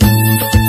Las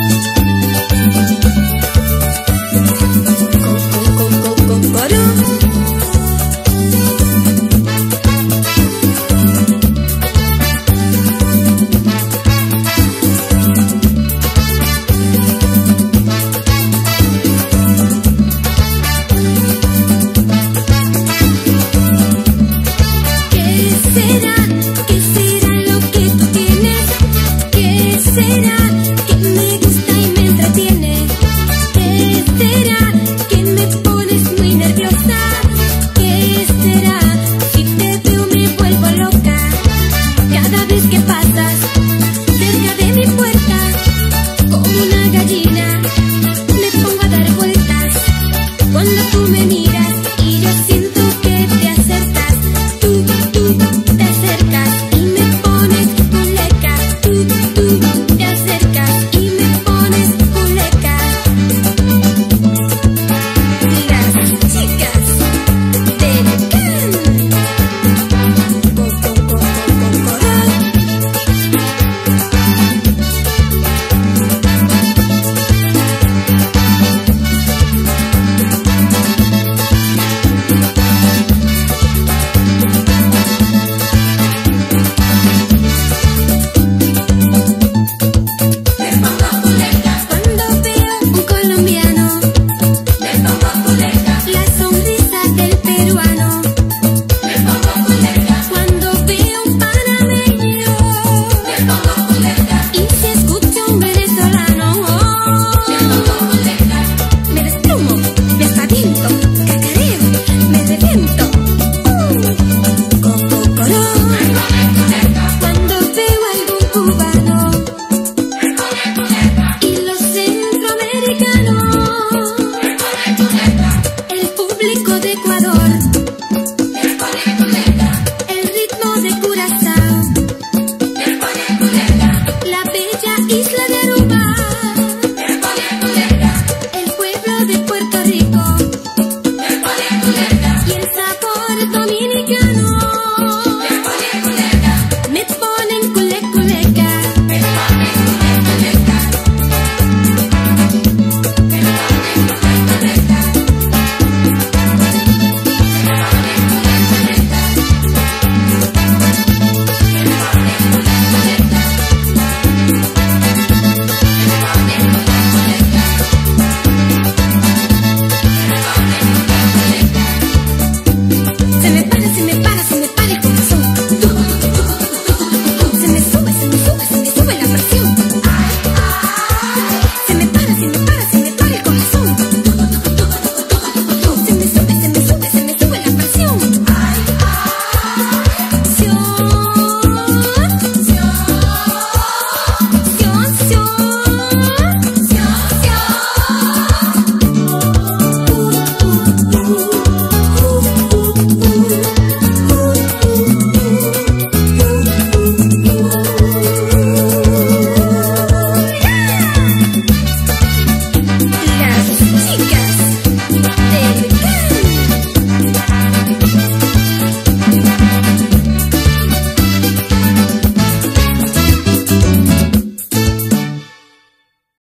不被你。